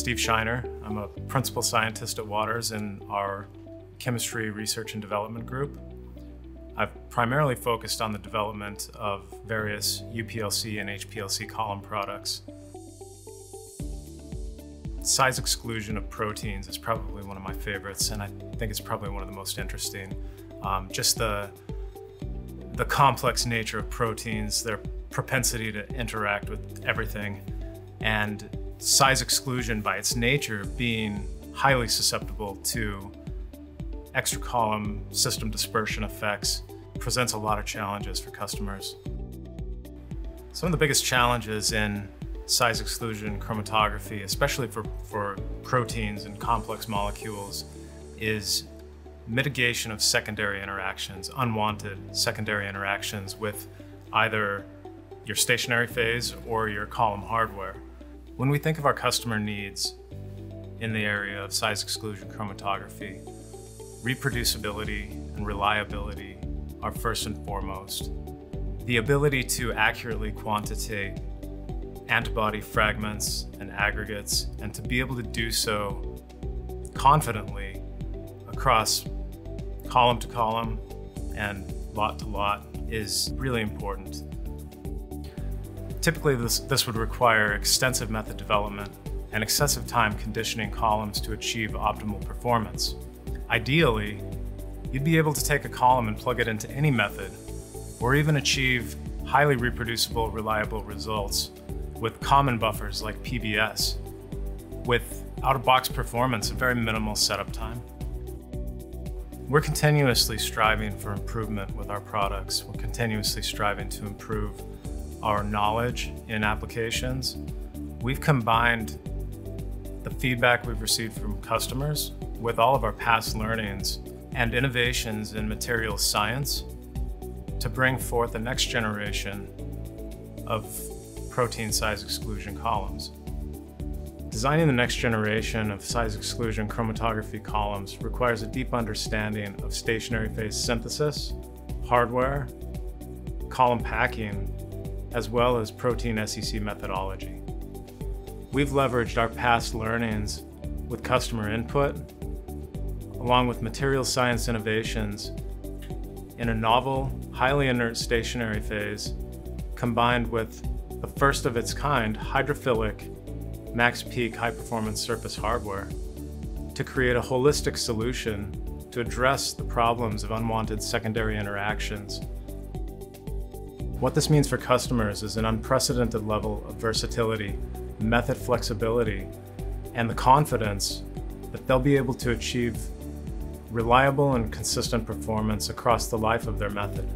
Steve Shiner. I'm a principal scientist at Waters in our chemistry research and development group. I've primarily focused on the development of various UPLC and HPLC column products. Size exclusion of proteins is probably one of my favorites, and I think it's probably one of the most interesting. Um, just the, the complex nature of proteins, their propensity to interact with everything, and size exclusion by its nature being highly susceptible to extra column system dispersion effects presents a lot of challenges for customers. Some of the biggest challenges in size exclusion chromatography, especially for, for proteins and complex molecules, is mitigation of secondary interactions, unwanted secondary interactions with either your stationary phase or your column hardware. When we think of our customer needs in the area of size exclusion chromatography, reproducibility and reliability are first and foremost. The ability to accurately quantitate antibody fragments and aggregates and to be able to do so confidently across column to column and lot to lot is really important. Typically, this, this would require extensive method development and excessive time conditioning columns to achieve optimal performance. Ideally, you'd be able to take a column and plug it into any method, or even achieve highly reproducible, reliable results with common buffers like PBS, with out-of-box performance and very minimal setup time. We're continuously striving for improvement with our products. We're continuously striving to improve our knowledge in applications. We've combined the feedback we've received from customers with all of our past learnings and innovations in materials science to bring forth the next generation of protein size exclusion columns. Designing the next generation of size exclusion chromatography columns requires a deep understanding of stationary phase synthesis, hardware, column packing, as well as protein SEC methodology. We've leveraged our past learnings with customer input, along with material science innovations in a novel, highly inert stationary phase, combined with the first of its kind hydrophilic MaxPeak high performance surface hardware to create a holistic solution to address the problems of unwanted secondary interactions what this means for customers is an unprecedented level of versatility, method flexibility, and the confidence that they'll be able to achieve reliable and consistent performance across the life of their method.